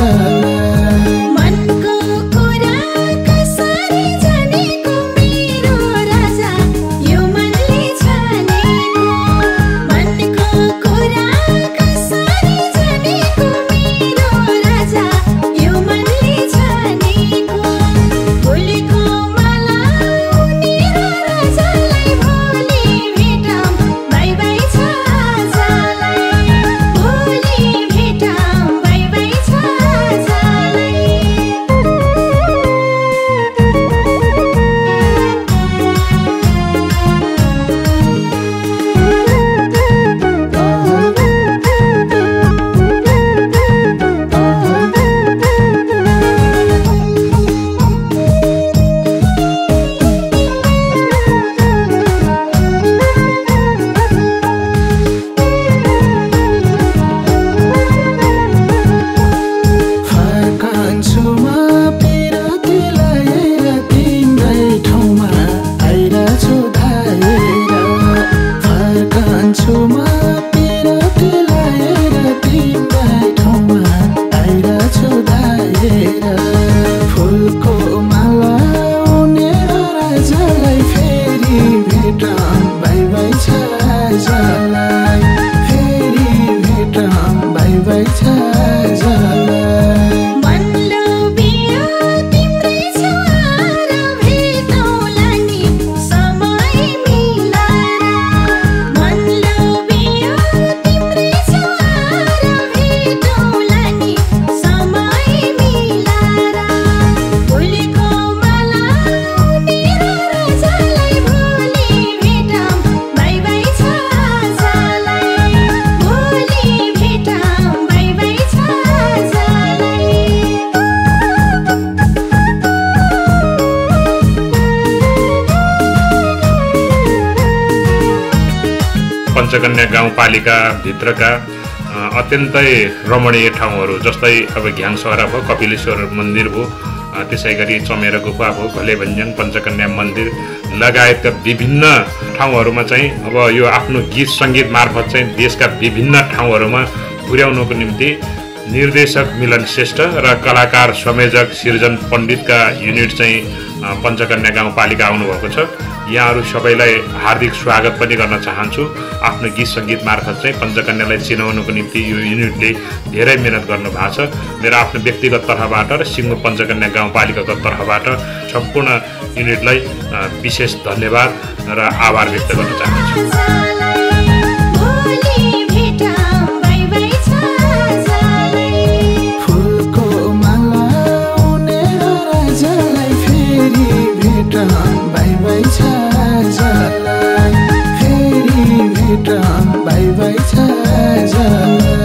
Oh. Panchakanya गाउँपालिकाभित्रका अत्यन्तै रमणीय ठाउँहरू जस्तै अब घ्याङसहरा भयो कपिलेश्वर मन्दिर भयो त्यसै गरी चमेर गुफा भयो घलेभन्ज्याङ पञ्चकन्या मन्दिर लगायतका विभिन्न ठाउँहरूमा चाहिँ अब यो आफ्नो गीत सङ्गीत मार्फत चाहिँ देशका विभिन्न ठाउँहरूमा पुर्याउनुको निम्ति निर्देशक मिलन श्रेष्ठ र कलाकार संयोजक सिर्जन पण्डितका युनिट चाहिँ पञ्चकन्या गाउँपालिका आउनुभएको छ। यहाँहरू सबैलाई हार्दिक स्वागत पनि गर्न चाहन्छु। आफ्नो गीत सङ्गीत मार्फत चाहिँ पञ्चकन्यालाई चिनाउनुको निम्ति यो युनिटले धेरै मिहिनेत गर्नु भएको छ। मेरो आफ्नो व्यक्तिगत तर्फबाट र सिङ्गो पञ्चकन्या गाउँपालिकाको तर्फबाट सम्पूर्ण युनिटलाई विशेष धन्यवाद र आभार व्यक्त गर्न चाहन्छु। treasure